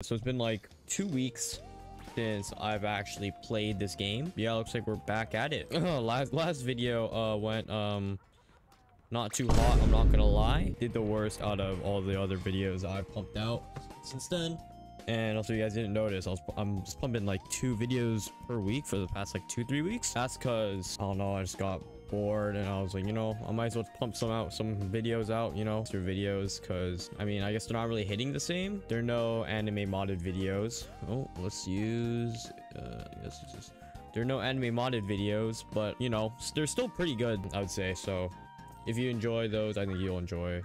So it's been like two weeks since I've actually played this game. Yeah, looks like we're back at it. last last video uh went um not too hot, I'm not gonna lie. Did the worst out of all the other videos I've pumped out since then. And also, you guys didn't notice, I was, I'm just pumping like two videos per week for the past like two, three weeks. That's because, I don't know, I just got bored and I was like, you know, I might as well pump some out, some videos out, you know, through videos. Because, I mean, I guess they're not really hitting the same. There are no anime modded videos. Oh, let's use, uh, I guess it's just, there are no anime modded videos, but, you know, they're still pretty good, I would say. So, if you enjoy those, I think you'll enjoy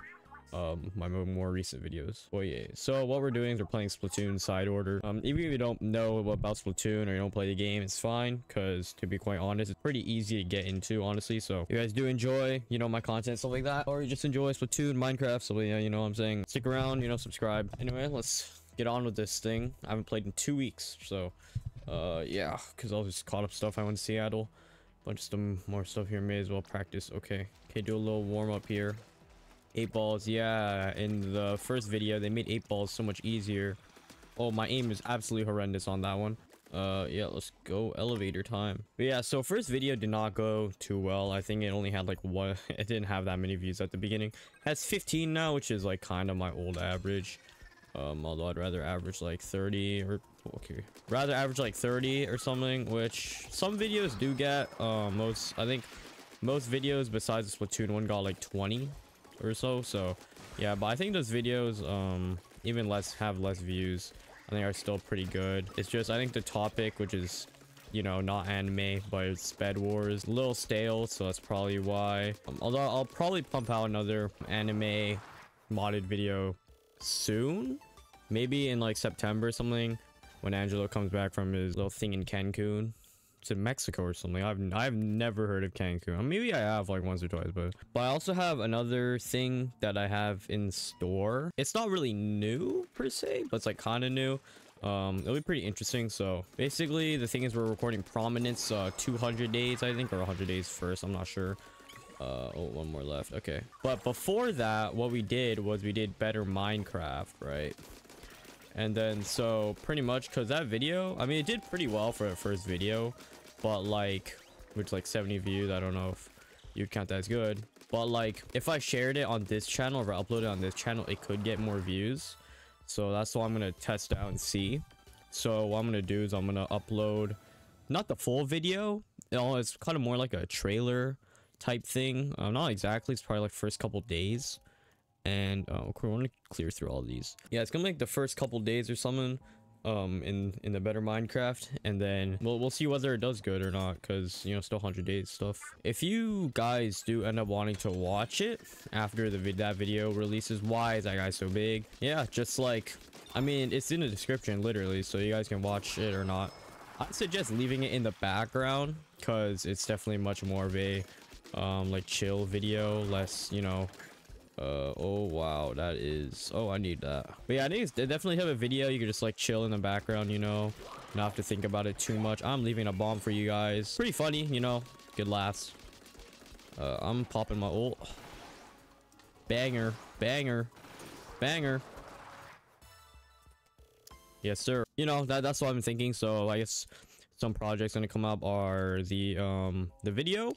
um my more recent videos. Oh yeah. So what we're doing is we're playing splatoon side order. Um even if you don't know about splatoon or you don't play the game it's fine because to be quite honest it's pretty easy to get into honestly. So if you guys do enjoy you know my content stuff like that or you just enjoy splatoon minecraft so yeah you know what i'm saying stick around you know subscribe. Anyway let's get on with this thing. I haven't played in two weeks so uh yeah because i was just caught up stuff. I went to seattle. Bunch of some more stuff here. May as well practice. Okay. Okay do a little warm up here Eight balls, yeah. In the first video, they made eight balls so much easier. Oh, my aim is absolutely horrendous on that one. Uh, yeah, let's go elevator time. But yeah, so first video did not go too well. I think it only had like one, it didn't have that many views at the beginning. It has 15 now, which is like kind of my old average. Um, although I'd rather average like 30 or okay, rather average like 30 or something, which some videos do get. Uh, most, I think most videos besides the Splatoon one got like 20 or so so yeah but i think those videos um even less have less views. I think are still pretty good. It's just i think the topic which is you know not anime but it's bed wars a little stale so that's probably why. Um, although i'll probably pump out another anime modded video soon. Maybe in like september or something when angelo comes back from his little thing in cancun to Mexico or something. I've I've never heard of Cancun. Maybe I have like once or twice, but but I also have another thing that I have in store. It's not really new per se, but it's like kind of new. Um, it'll be pretty interesting. So basically, the thing is we're recording Prominence uh 200 days, I think, or 100 days first. I'm not sure. Uh, oh, one more left. Okay. But before that, what we did was we did better Minecraft, right? And then so pretty much because that video, I mean, it did pretty well for a first video, but like, which like 70 views, I don't know if you'd count that as good. But like, if I shared it on this channel or uploaded on this channel, it could get more views. So that's what I'm to test out and see. So what I'm to do is I'm to upload, not the full video. It's kind of more like a trailer type thing. Uh, not exactly. It's probably like first couple days and uh, we want to clear through all these yeah it's gonna make the first couple days or something um in in the better minecraft and then we'll, we'll see whether it does good or not because you know still 100 days stuff. If you guys do end up wanting to watch it after the vid that video releases why is that guy so big? Yeah just like i mean it's in the description literally so you guys can watch it or not. I suggest leaving it in the background because it's definitely much more of a um like chill video less you know uh, oh wow, that is... Oh, I need that. But yeah, I think they definitely have a video. You can just like chill in the background, you know. Not have to think about it too much. I'm leaving a bomb for you guys. Pretty funny, you know. Good laughs. Uh, I'm popping my ult. Banger. Banger. Banger. Yes, sir. You know, that, that's what I'm thinking. So I guess some projects gonna come up are the um the video.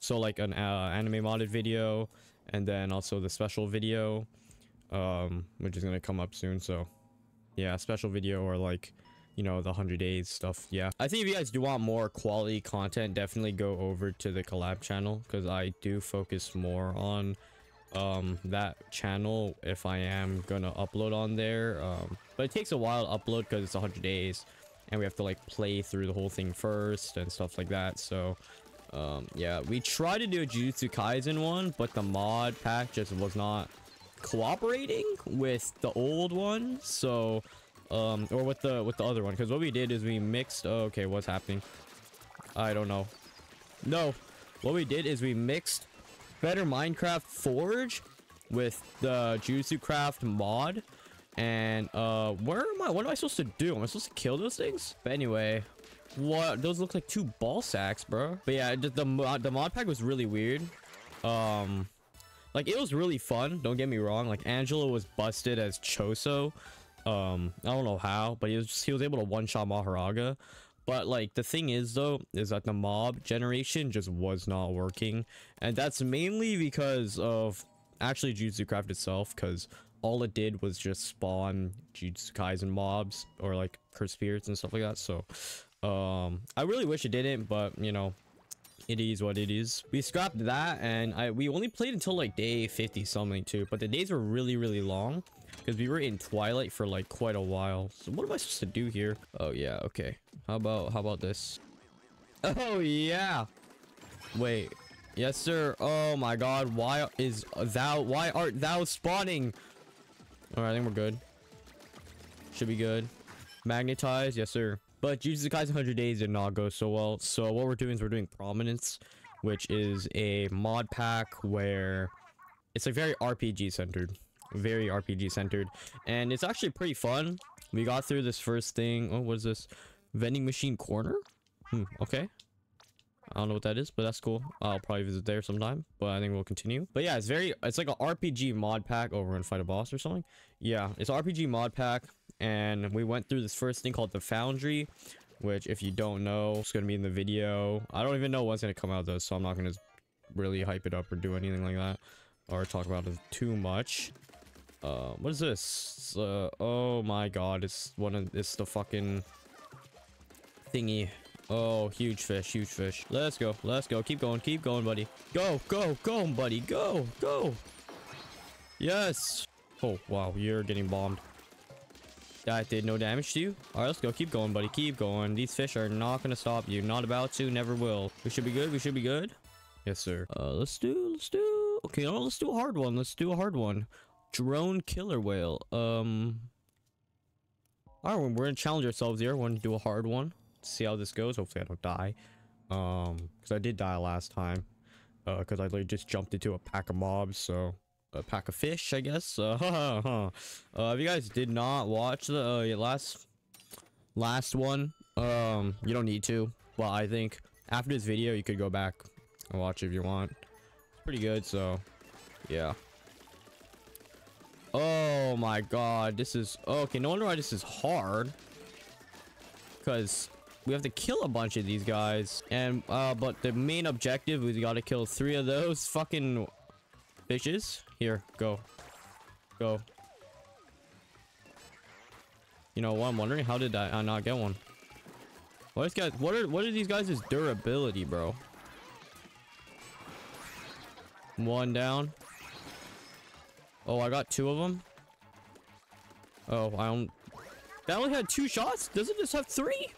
So like an uh, anime modded video and then also the special video um which is going to come up soon so yeah special video or like you know the 100 days stuff yeah. I think if you guys do want more quality content definitely go over to the collab channel because i do focus more on um that channel if i am gonna upload on there um but it takes a while to upload because it's 100 days and we have to like play through the whole thing first and stuff like that so um, yeah, we tried to do a Jujutsu Kaisen one, but the mod pack just was not cooperating with the old one. So, um, or with the with the other one, because what we did is we mixed. Oh, okay, what's happening? I don't know. No, what we did is we mixed Better Minecraft Forge with the Jujutsu Craft mod. And uh, where am I? What am I supposed to do? Am I supposed to kill those things? But anyway, what? Those look like two ball sacks, bro. But yeah, the, the, mod pack was really weird. Um, like, it was really fun. Don't get me wrong. Like, Angelo was busted as Choso. Um, I don't know how, but he was he was able to one shot Mahoraga. But like the thing is though, is that the mob generation just was not working, and that's mainly because of actually Jujutsu Craft itself, because all it did was just spawn Jujutsu Kaisen mobs or like curse spirits and stuff like that. So, um, I really wish it didn't, but you know, it is what it is. We scrapped that, and I we only played until like day 50 something too, but the days were really really long because we were in Twilight for like quite a while. So what am I supposed to do here? Oh yeah, okay. How about how about this? Oh yeah. Wait. Yes, sir. Oh my god. Why is thou why art thou spawning? Alright, I think we're good. Should be good. Magnetize, yes sir. But Jujutsu Kaisen 100 Days did not go so well. So what we're doing is we're doing Prominence, which is a mod pack where it's like very RPG centered. Very RPG centered. And it's actually pretty fun. We got through this first thing. Oh, what is this? Vending machine corner? Hmm, okay. I don't know what that is, but that's cool. I'll probably visit there sometime, but I think we'll continue. But yeah, it's very, it's like an RPG mod pack over and fight a boss or something. Yeah, it's RPG mod pack and we went through this first thing called the foundry which if you don't know it's gonna be in the video. I don't even know what's gonna come out though so i'm not gonna really hype it up or do anything like that or talk about it too much. Uh what is this? Uh, oh my god it's one of it's the fucking thingy. Oh huge fish huge fish. Let's go let's go. Keep going keep going buddy. Go go go buddy. Go go. Yes. Oh wow you're getting bombed that did no damage to you. All right, let's go. Keep going, buddy. Keep going. These fish are not going to stop you. Not about to. Never will. We should be good. We should be good. Yes, sir. Uh, let's do, let's do, okay, no, let's do a hard one. Let's do a hard one. Drone killer whale. Um, all right, we're gonna challenge ourselves here. We're gonna do a hard one. See how this goes. Hopefully I don't die. Um, because I did die last time. Uh, because I literally just jumped into a pack of mobs, so a pack of fish, I guess. Uh, uh, if you guys did not watch the uh, last last one, um, you don't need to. Well, I think after this video, you could go back and watch if you want. It's pretty good, so yeah. Oh my god, this is okay. No wonder why this is hard. Because we have to kill a bunch of these guys, and uh, but the main objective is we got to kill three of those fucking fishes. Here, go. Go. You know what I'm wondering? How did I, I not get one? What is guys what are what are these guys' durability, bro? One down. Oh, I got two of them. Oh, I don't that only had two shots? Doesn't this have three?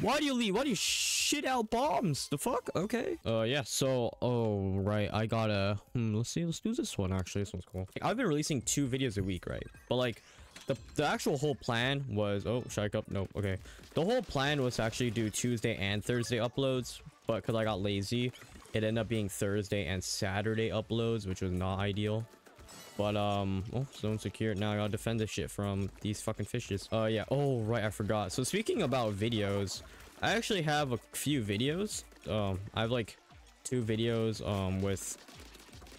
Why do you leave? Why do you shit out bombs? The fuck? Okay. Uh, yeah. So, oh, right. I gotta, hmm, let's see. Let's do this one, actually. This one's cool. I've been releasing two videos a week, right? But, like, the, the actual whole plan was, oh, shake up. Nope. Okay. The whole plan was to actually do Tuesday and Thursday uploads. But because I got lazy, it ended up being Thursday and Saturday uploads, which was not ideal. But, um, oh, zone secured. Now I gotta defend this shit from these fucking fishes. Uh, yeah. Oh, right. I forgot. So speaking about videos, I actually have a few videos. Um, I have like two videos, um, with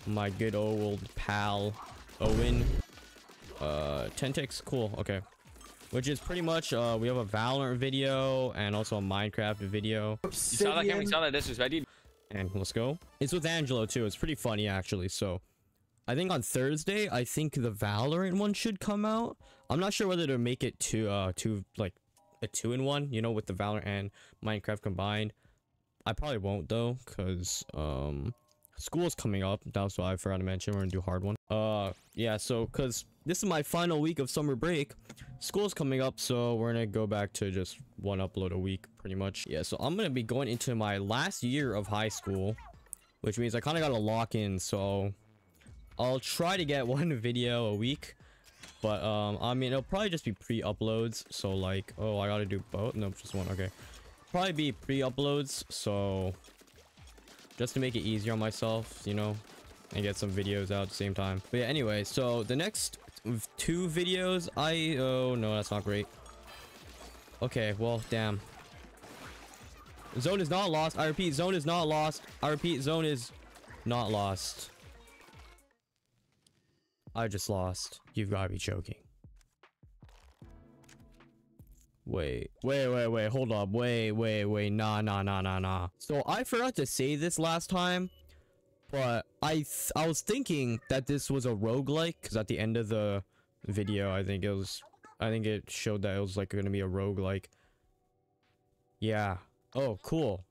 my good old pal, Owen. Uh, Tentix. Cool. Okay. Which is pretty much, uh, we have a Valorant video and also a Minecraft video. You saw that coming, saw that disrespect. And let's go. It's with Angelo too. It's pretty funny actually. So I think on Thursday, I think the Valorant one should come out. I'm not sure whether to make it to uh to like a two in one, you know, with the Valorant and Minecraft combined. I probably won't though, cause um school's coming up. That's why I forgot to mention we're gonna do hard one. Uh yeah, so cause this is my final week of summer break. School's coming up, so we're gonna go back to just one upload a week pretty much. Yeah, so I'm gonna be going into my last year of high school, which means I kinda gotta lock in, so I'll try to get one video a week. But, um, I mean, it'll probably just be pre-uploads. So, like, oh, I gotta do both? Nope, just one. Okay. Probably be pre-uploads. So, just to make it easier on myself, you know, and get some videos out at the same time. But yeah, anyway, so the next two videos, I, oh, no, that's not great. Okay, well, damn. Zone is not lost. I repeat, zone is not lost. I repeat, zone is not lost. I just lost. You've got to be joking. Wait, wait, wait, wait, hold up. Wait, wait, wait, nah, nah, nah, nah, nah. So I forgot to say this last time, but I I was thinking that this was a roguelike, because at the end of the video, I think it was, I think it showed that it was like going to be a roguelike. Yeah. Oh, cool.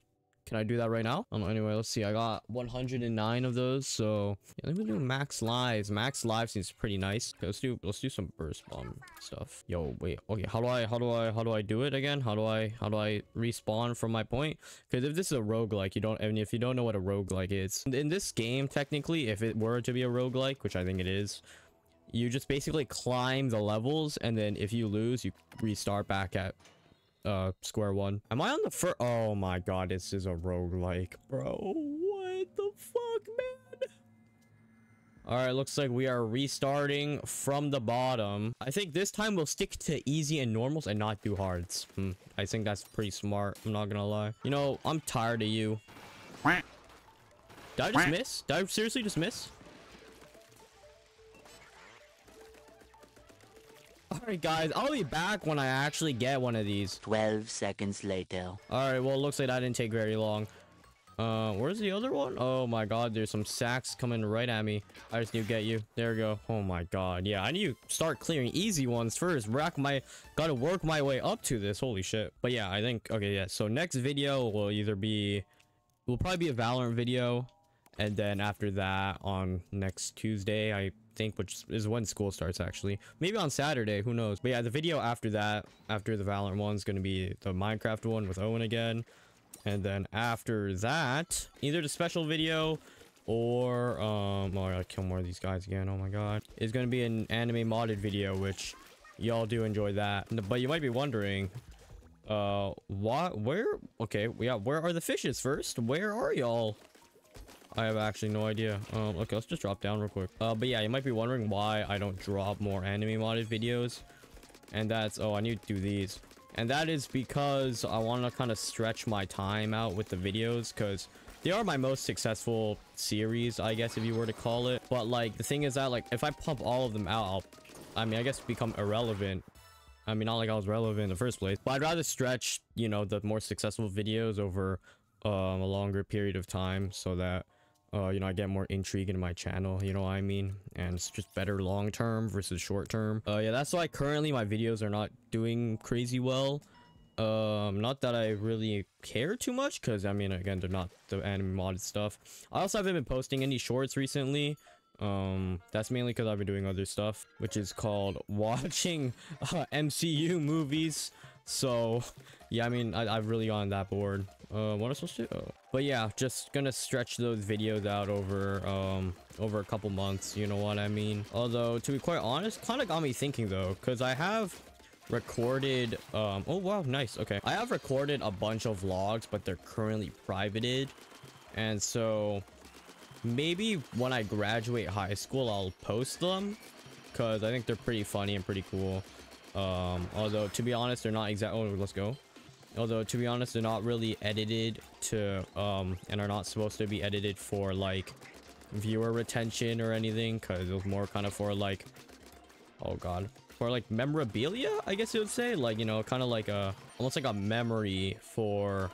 Can I do that right now? Um, anyway, let's see. I got 109 of those, so yeah, let me do max lives. Max lives seems pretty nice. Okay, let's do let's do some burst bomb stuff. Yo, wait. Okay, how do I how do I how do I do it again? How do I how do I respawn from my point? Because if this is a roguelike, you don't I mean if you don't know what a roguelike is. In this game, technically, if it were to be a roguelike, which I think it is, you just basically climb the levels and then if you lose, you restart back at uh square one. Am i on the first oh my god this is a roguelike bro. What the fuck man? All right looks like we are restarting from the bottom. I think this time we'll stick to easy and normals and not do hards. Hmm, i think that's pretty smart i'm not gonna lie. You know i'm tired of you. Did i just miss? Did i seriously just miss Alright guys, I'll be back when I actually get one of these. 12 seconds later. Alright, well, it looks like that didn't take very long. Uh, where's the other one? Oh my god, there's some sacks coming right at me. I just need to get you. There we go. Oh my god. Yeah, I need to start clearing easy ones first. Rack my... Gotta work my way up to this. Holy shit. But yeah, I think... Okay, yeah. So next video will either be... Will probably be a Valorant video. And then after that, on next Tuesday, I think, which is when school starts actually. Maybe on Saturday, who knows. But yeah, the video after that, after the Valorant one is going to be the Minecraft one with Owen again. And then after that, either the special video or, um, oh, I gotta kill more of these guys again. Oh my god. It's going to be an anime modded video, which y'all do enjoy that. But you might be wondering, uh, what, where, okay, yeah, where are the fishes first? Where are y'all? I have actually no idea. Um, okay, let's just drop down real quick. Uh, but yeah, you might be wondering why I don't drop more anime modded videos. And that's, oh, I need to do these. And that is because I want to kind of stretch my time out with the videos because they are my most successful series, I guess, if you were to call it. But like, the thing is that like, if I pump all of them out, I'll, I mean, I guess become irrelevant. I mean, not like I was relevant in the first place, but I'd rather stretch, you know, the more successful videos over um, a longer period of time so that uh, you know, I get more intrigue in my channel, you know what I mean? And it's just better long term versus short term. Uh, yeah, that's why currently my videos are not doing crazy well. Um, not that I really care too much, because I mean, again, they're not the anime modded stuff. I also haven't been posting any shorts recently. Um, that's mainly because I've been doing other stuff, which is called watching uh, MCU movies. So, yeah, I mean, I, I've really gotten that bored. Uh, what am I supposed to do? Oh. But yeah, just gonna stretch those videos out over, um, over a couple months, you know what I mean? Although, to be quite honest, kind of got me thinking though, because I have recorded, um, oh wow, nice, okay. I have recorded a bunch of vlogs, but they're currently privated. And so, maybe when I graduate high school, I'll post them, because I think they're pretty funny and pretty cool. Um, although, to be honest, they're not exact- oh, let's go. Although, to be honest, they're not really edited to, um, and are not supposed to be edited for, like, viewer retention or anything, because it was more kind of for, like, oh god, for, like, memorabilia, I guess you would say? Like, you know, kind of like a, almost like a memory for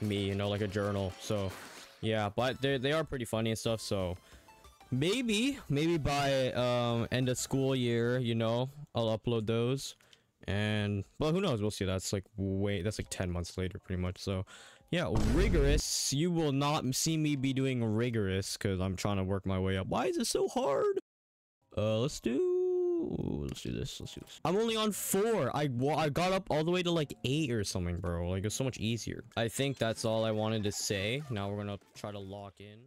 me, you know, like a journal. So, yeah, but they they are pretty funny and stuff, so maybe, maybe by, um, end of school year, you know, I'll upload those and well who knows? We'll see. That's like wait that's like 10 months later pretty much. So yeah rigorous. You will not see me be doing rigorous because i'm trying to work my way up. Why is it so hard? Uh let's do let's do this. Let's do this. I'm only on four. I i got up all the way to like eight or something bro. Like it's so much easier. I think that's all i wanted to say. Now we're gonna try to lock in